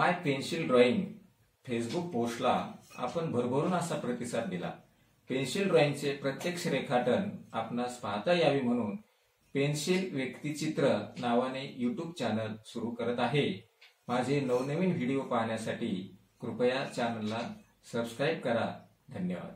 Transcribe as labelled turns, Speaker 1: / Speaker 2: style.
Speaker 1: माय pencil drawing Facebook पोस्टला आपण भरभरून असा प्रतिसाद दिला. पेन्सिल ड्रॉइंगचे प्रत्यक्ष रेखाटन आपणास पाहता यावे म्हणून पेन्सिल व्यक्तिचित्र नावाने युट्यूब चॅनल सुरू करत आहे. माझे नवनवीन व्हिडिओ पाहण्यासाठी कृपया चॅनलला सबस्क्राईब करा. धन्यवाद.